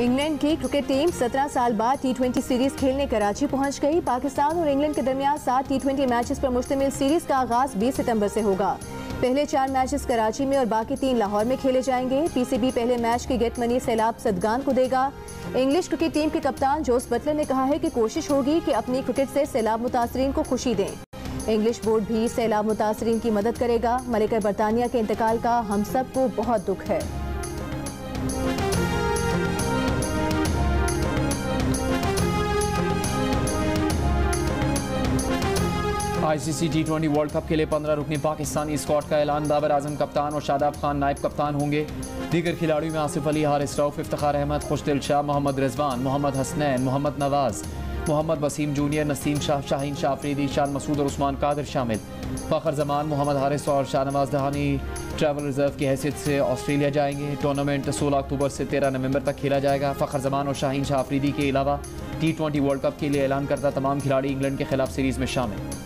England की cricket team 17 साल बाद टी सीरीज़ खेलने कराची पहुँच गई। पाकिस्तान और इंग्लैंड के दरमियान सात टी ट्वेंटी मैचेस पर मुश्तमिल सीरीज़ का आगाज़ 20 सितंबर से होगा। पहले चार मैचेस कराची में और बाकी तीन लाहौर में खेले जाएँगे। पीसीबी पहले मैच की गेट मनी सैलाब सदगान को देगा। इंग्लिश क्रिकेट टीम के कप्तान जोस बटलर ने कहा है कि कोशिश होगी कि अपनी क्रिकेट से सैलाब मुतासरीन को खुशी दें। इंग्लिश बोर्ड भी सैलाब मुतासरीन की मदद करेगा। मलिका बरतानिया के इंतकाल का हम सबको बहुत दुख है। ICC T twenty world cup के लिए पंद्रह रुकनी पाकिस्तानी स्क्वाड का ऐलान। बाबर आज़म कप्तान और शादाब खान नायब कप्तान होंगे। दीगर खिलाड़ियों में आसिफ अली, हारिस रऊफ, इफ्तार अहमद, खुशदिल शाह, मोहम्मद रिजवान, मोहम्मद हसनैन, मोहम्मद नवाज़, मोहम्मद वसीम जूनियर, नसीम शाह, शाहीन शाह अफरीदी, शान मसूद और उस्मान कादिर शामिल। फ़खर जमान, मोहम्मद हारिस और शाहनवाज दहानी ट्रैवल रिज़र्व की हैसियत से ऑस्ट्रेलिया जाएँगे। टूर्नामेंट 16 अक्टूबर से 13 नवंबर तक खेला जाएगा। फ़खर जमान और शाहीन शाह अफरीदी के अलावा टी ट्वेंटी वर्ल्ड कप के लिए ऐलान करता तमाम खिलाड़ी इंग्लैंड के खिलाफ सीरीज़ में शामिल।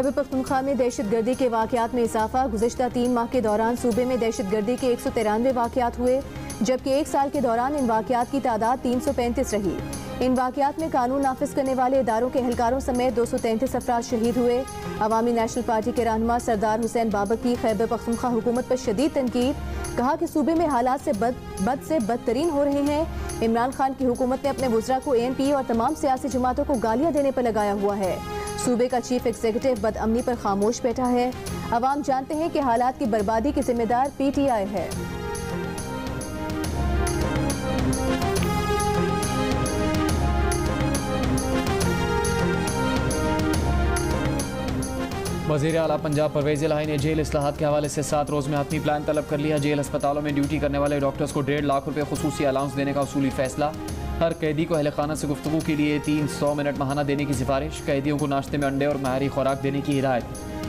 खैबर पख्तूनख्वा में दहशत गर्दी के वाकत में इजाफा। गुजशत तीन माह के दौरान सूबे में दहशत गर्दी के एक सौ तिरानवे वाकत हुए, जबकि एक साल के दौरान इन वाकत की तादाद तीन सौ पैंतीस रही। इन वाकत में कानून नाफिज करने वाले इदारों के एहलकारों समेत दो सौ तैंतीस अफराज शहीद हुए। अवामी नेशनल पार्टी के रहनमा सरदार हुसैन बाबर की खैबर पख्तूनख्वा हुकूमत पर शदीद तनकीद, कहा कि सूबे में हालात से बद बद से बदतरीन हो रहे हैं। इमरान खान की हुकूमत ने अपने वजरा को ए एन पी और तमाम सियासी जमातों को गालियाँ देने पर लगाया हुआ है। सूबे का चीफ एग्जीक्यूटिव बदअमनी पर खामोश बैठा है। आवाम जानते हैं कि हालात की बर्बादी की जिम्मेदार पी टी आई है। वज़ीर अला पंजाब परवेज इलाही ने जेल असलाहत के हवाले से सात रोज़ में हतमी प्लान तलब कर लिया। जेल अस्पतालों में ड्यूटी करने वाले डॉक्टर्स को डेढ़ लाख रुपये खसूसी अलाउंस देने का उसूली फैसला। हर कैदी को अहल खाना से गुफ्तु के लिए तीन सौ मिनट महाना देने की सिफारिश। कैदियों को नाश्ते में अंडे और माहरी खुराक देने की हिदायत।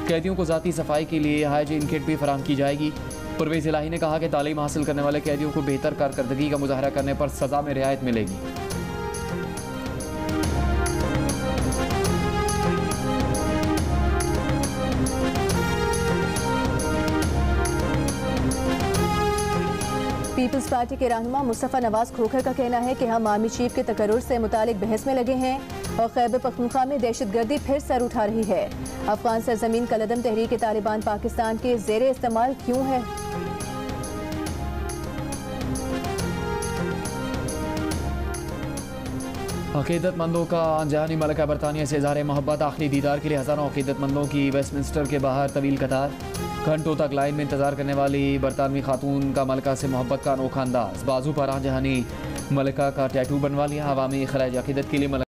कैदियों को ज़ाती सफ़ाई के लिए हाइजीन किट भी फराम की जाएगी। परवेज इलाही ने कहा कि तालीम हासिल करने वाले कैदियों को बेहतर कारकर्दगी का मुजाहरा करने पर सज़ा में रियायत मिलेगी। पीपल्स पार्टी के रहनुमा मुस्तफ़ा नवाज़ खोखर का कहना है कि हम आर्मी चीफ के तकर्र से मुतालिक बहस में लगे हैं और खैबर पख्तूनख्वा में दहशत गर्दी फिर सर उठा रही है। अफगान सरजमीन कलदम तहरीक तालिबान पाकिस्तान के जेर इस्तेमाल क्यों है? अकीदतमंदों का जहानी मलका बरतानिया से इजहार मोहब्बत आखिरी दीदार के लिए हज़ारों अकीदतमंदों की वेस्टमिंस्टर के बाहर तवील कतार। घंटों तक लाइन में इंतज़ार करने वाली बरतानवी खातून का मलका से मोहब्बत का अनोखा अंदाज। बाजू पर जहानी मलका का टैटू बनवा लिया। अवामी खराज अकीदत के लिए